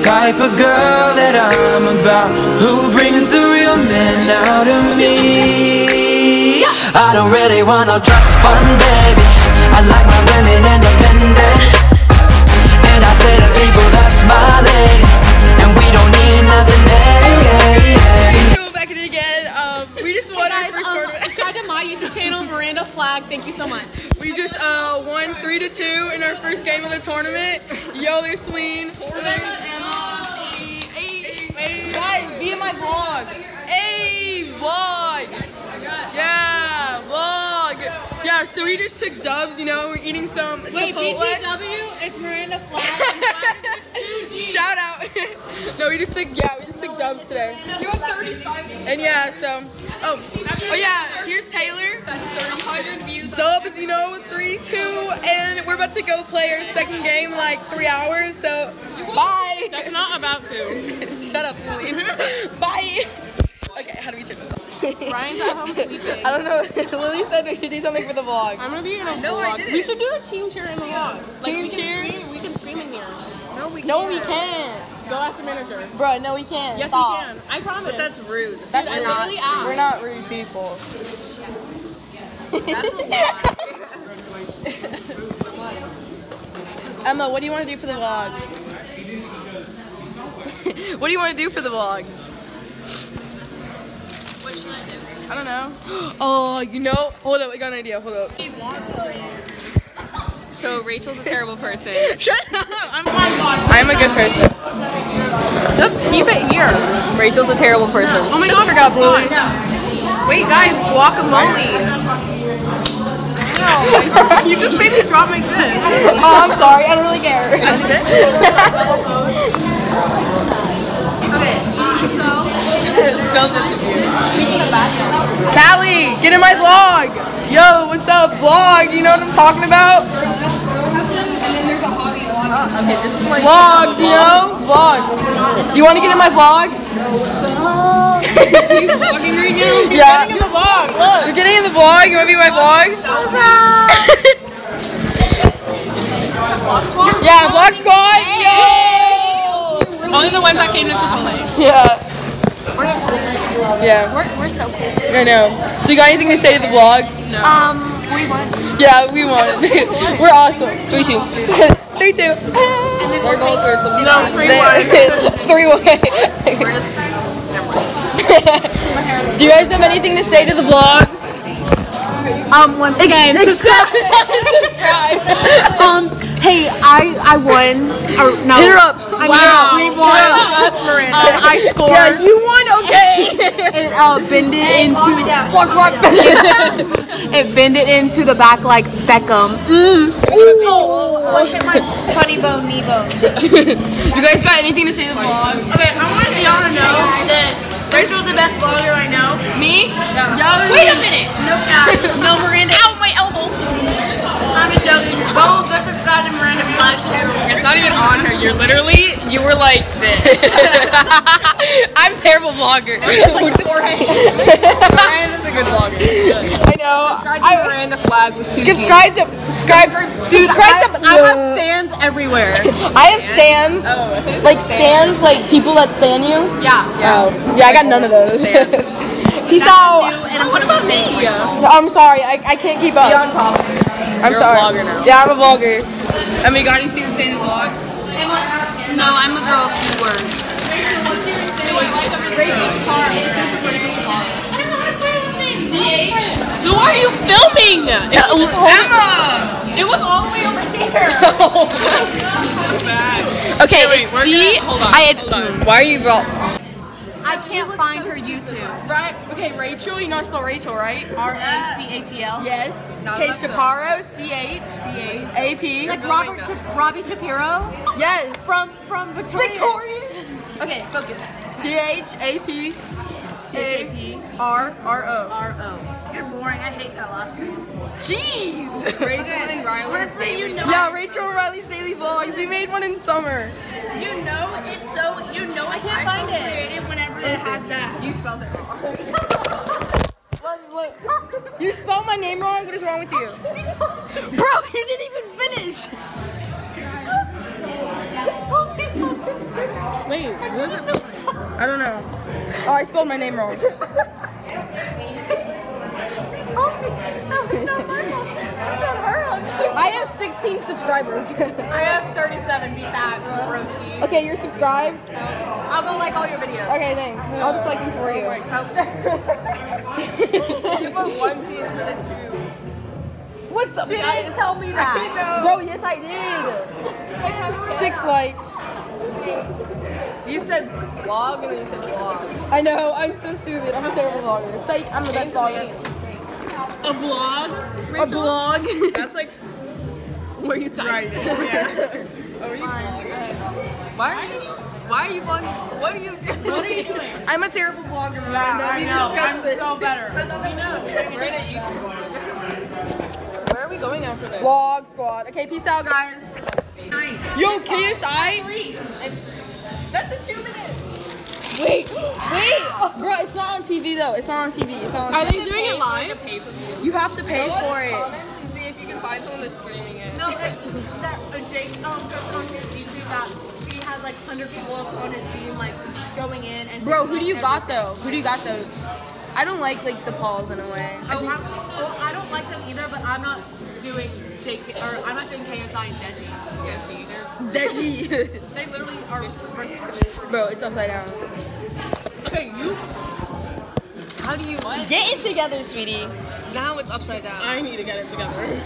type of girl that I'm about Who brings the real men out of me I don't really want no trust fund, baby I like my women independent And I say to people, that's my lady And we don't need nothing, yeah, Go back at it again. Um, we just won our first tournament. subscribe to my YouTube channel, Miranda Flag. Thank you so much. We just uh, won three to two in our first game of the tournament. Yo, be in my vlog. Hey, vlog. Yeah, vlog. Yeah, so we just took dubs. You know, we're eating some Wait, Chipotle. BTW, it's Miranda Flag. Shout out. no, we just took yeah, we just took dubs today. You have 35. And yeah, so oh oh yeah, here's Taylor. That's 300 views. Dubs, you know, three two, and we're about to go play our second game like three hours. So bye. That's not about to. Shut up, Lily. bye. Okay, how do we turn this off? Ryan's at home sleeping. I don't know. Lily said we should do something for the vlog. I'm gonna be in a vlog. We should do a team cheer in the vlog. Like, Team we cheer? Scream, we can scream in here. No, we can. No, we can't. Go ask the manager. Bro, no, we can't. Yes, Stop. we can. I promise. But that's rude. That's I rude. literally asked. We're not rude people. Emma, what do you want to do for the vlog? what do you want to do for the vlog? What should I do? I don't know. Oh, you know? Hold up, I got an idea. Hold up. So Rachel's a terrible person. Shut up! I'm, I'm a good person. Just keep it here. Rachel's a terrible person. Oh my god, I forgot Bluey. Wait, guys, guacamole. You just made me drop my chin. Oh, I'm sorry. I don't really care. Still just Callie, get in my vlog. Yo, what's up, vlog? You know what I'm talking about? Okay, this is like Vlogs, you know? Vlog. You want to get in my vlog? you vlogging right now? Yeah. You're getting in the vlog. Look. You're getting in the vlog. You want to be my vlog? yeah, vlog squad. Yo. Only the ones that came to Chipotle. Yeah. Yeah. We're, we're so cool. I know. So you got anything to say to the vlog? No. Um, we won. Yeah, we won. We're awesome. Three two. Three two. Their goals were some. No, three Three one. Do you guys have anything to say to the vlog? Um, once again, subscribe. um, hey, I I won. Or no, Hit her up. I mean, Wow. we won. Um, I scored. Yeah, you won. Okay. It uh, bended into it bended into the back like Beckham. Mm. Look at my funny bone, knee bone. You guys got anything to say to the vlog? Okay, I want y'all to know that Rachel's the best blogger I know. Me? Yo, Wait a minute. No cap. No Miranda. Ow, my elbow. I'm just joking. Go go subscribe to Miranda Flash channel. It's not even on her. You're literally, you were like this. I'm a terrible vlogger. Miranda's a good vlogger. I know. Subscribe to I- Miranda Flag with two Subscribe to subscribe subscribe to I have stands everywhere. I have stands. Oh, Like stands, like people that stand you. Yeah. Oh, yeah, I got none of those. Peace out. And what about me? I'm sorry, I, I can't keep up. Be on top. I'm You're a sorry. vlogger now. Yeah, I'm a vlogger. I mean, got anything to say in the same vlog? No, I'm a girl of few words. Who are you filming? It was Emma. It was all the way over here. Okay, wait, it's we're C. gonna- hold on, I had. hold on. Why are you bro? I can't find her YouTube. Right. Okay, Rachel. You know to spell Rachel, right? R A C H E L. Yes. Okay, Chaparro. C H C H A P. Like oh Robert Shap- Robbie Shapiro Yes. from from Victoria. Victoria. Okay, focus. C H A P. C H A P R R O. R O. You're boring. I hate that last name. Jeez. Rachel and Riley. Honestly, you know. Yeah, Rachel Riley's daily vlogs. We made one in summer. You know it's so. You know I can't find it. Creative whenever it has that. You spelled it wrong. What, what? You spelled my name wrong. What is wrong with you? Bro, you didn't even finish. Wait, what does it? I don't know. Oh, I spelled my name wrong. 16 subscribers. I have 37. Beat that, broski. okay, you're subscribed. I'll go like all your videos. Okay, thanks. I'll just like them for you. Oh you put one piece in a two. What the? She didn't tell me that. Bro, yes I did. Six likes. You said vlog and then you said vlog. I know. I'm so stupid. I'm a terrible vlogger. Psych. I'm the best vlogger. A vlog? A vlog. That's like where you type. Why are you? Why are you vlogging? What are you doing? What are you doing? I'm a terrible vlogger. Miranda. I we know. I'm this. so better. Where are we going after this? Vlog squad. Okay, peace out, guys. Yo, KSI. That's in two minutes. Wait, wait, bro. It's not on TV though. It's not on TV. It's not on Are they doing it live? You have to pay for it. Comments and see if you can find someone that's streaming it. No, it's that uh, Jake um, posted on his YouTube that he has like 100 people on his team like going in and Bro, who do you got though? Who do you got though? I don't like like the Pauls in a way. Oh, I'm, well, I don't like them either, but I'm not doing Jake or I'm not doing KSI and Deji. Deji, they're Deji. they literally are. Bro, it's upside down. Okay, you. How do you? Get it together, sweetie. Now it's upside down. I need to get it together.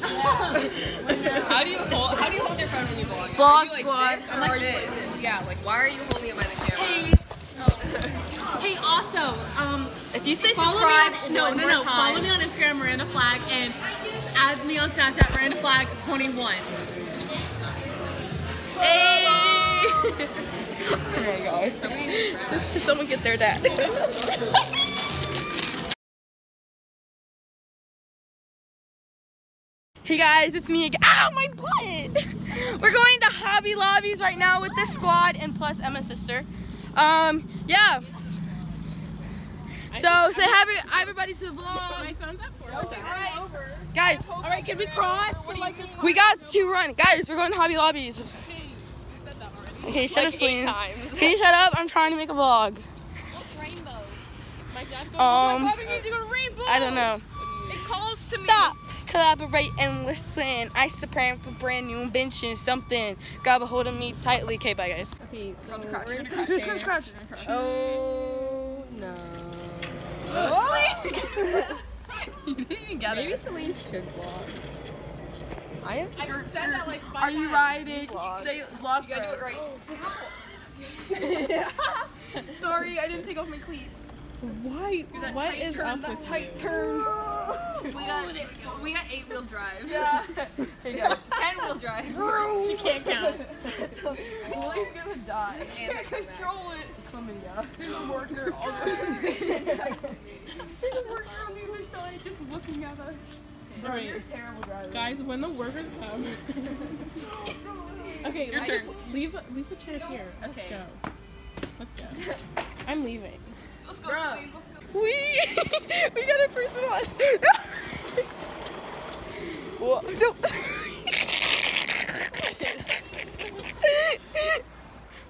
How do you hold? How do you hold your phone when you vlog? Vlog Are you like squad. This, or are like this? Yeah. Like, why are you holding it by the camera? Hey, Hey. also, um, If you say follow subscribe me on, no, no, no, time, follow me on Instagram, Miranda Flag, and add me on Snapchat, Miranda Flag 21. Hey! oh my gosh. So many new friends. Someone get their dad. Hey guys, it's me again. Ow, my butt! We're going to Hobby Lobbies right now with this squad and plus Emma's sister. Um, yeah. So say hi everybody to the vlog. My phone's at four. Guys, All right, can we cross? we got to run. Guys, we're going to Hobby Lobbies. Okay, shut up, times. Can you shut up? I'm trying to make a vlog. My dad goes, Um, why we need to go to Rainbow? I don't know. It calls to me. Stop, collaborate, and listen. I supreme for brand new invention, something. Grab a hold of me tightly. Okay, bye, guys. Okay, so we're you're into gonna Who's gonna scratch? Oh no. you didn't even get Maybe Celine should vlog. I have I said that like five Are you riding? Vlog. Say vlog You gotta do it right. Sorry, I didn't take off my cleats. Why? What is up that with tight turn. We got we got eight wheel drive. Yeah. Here you go. Ten wheel drive. She can't count. Lloyd's gonna die. Can't Control it. Chlamydia. There's a worker on the There's a worker on the other side just looking at us. Alright, Terrible driver. guys, when the workers come. okay, let's just leave leave the chairs here. Let's Okay. go. Let's go. I'm leaving. Go. We we got a personalized. Whoa, no.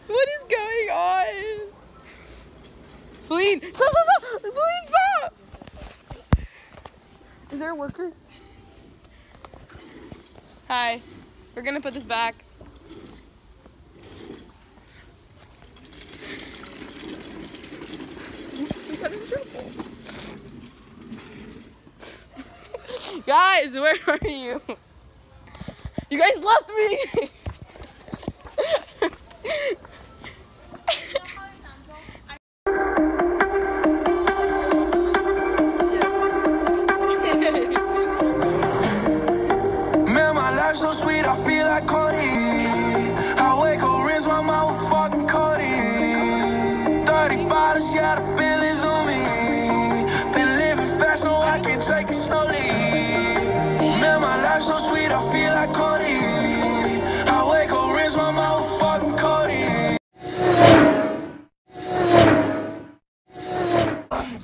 what is going on? Celine, stop, stop, stop! Celine, stop! Is there a worker? Hi. We're gonna put this back. Oops, I got in trouble. Guys, where are you? You guys left me.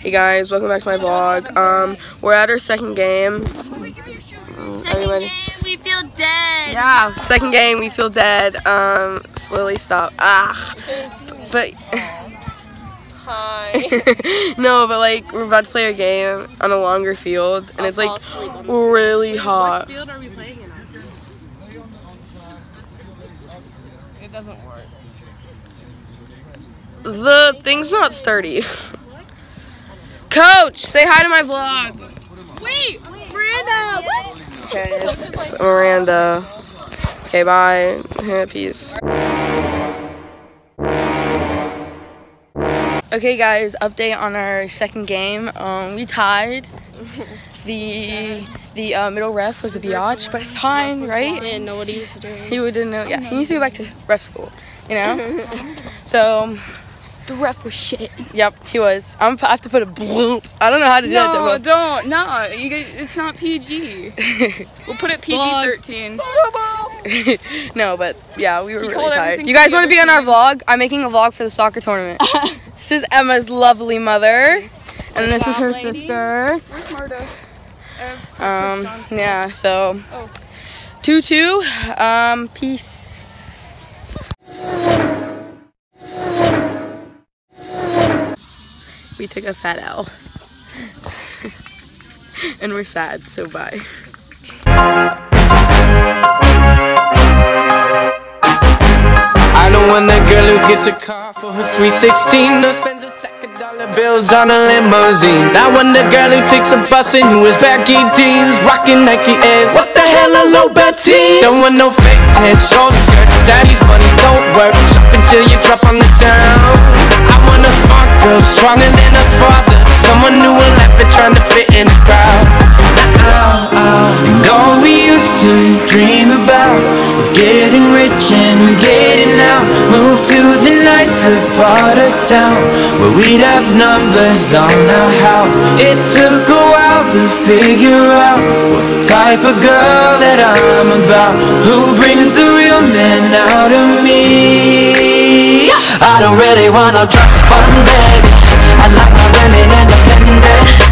Hey guys, welcome back to my vlog. Um, we're at our second game. Second Everybody. we feel dead. Yeah, second game, we feel dead. Um, Lily, stop. Ah. But. Hi. no, but like, we're about to play a game on a longer field, and it's like really hot. field are we playing in? It doesn't work. The thing's not sturdy. Coach, say hi to my vlog. Wait, Miranda. Okay, it's, it's Miranda. Okay, bye. Peace. Okay, guys, update on our second game. Um, we tied. The the uh, middle ref was a biatch, but it's fine, right? He didn't know what he was doing. He didn't know. Yeah, he needs to go back to ref school. You know. so, The ref was shit. yep, he was. I'm, I have to put a bloop. I don't know how to do it. No, that. don't. No, you guys, it's not PG. We'll put it PG-13. no, but yeah, we were He really tired. You guys want to be on our vlog? I'm making a vlog for the soccer tournament. this is Emma's lovely mother, and this is her sister. Where's Marta? Um, yeah, so Oh. two two. Um, peace. We took a fat L, and we're sad. So bye. I don't want a girl who gets a car for her sweet 16 bills on a limousine. I a girl who takes a bus and who wears baggy jeans Rocking Nike Airs, what the hell are low Betty? Don't want no fake tits, short skirt. Daddy's money don't work, shop until you drop on the town. I want a smart girl, stronger than her father. Someone who will laugh at trying to fit in the crowd. Ow, ow, and all we used to dream about is getting rich and getting out. Move to the nicer part of town where we'd have numbers on our house. It took a while to figure out what type of girl that I'm about. Who brings the real men out of me? I don't really want no trust fun, baby. I like my women independent.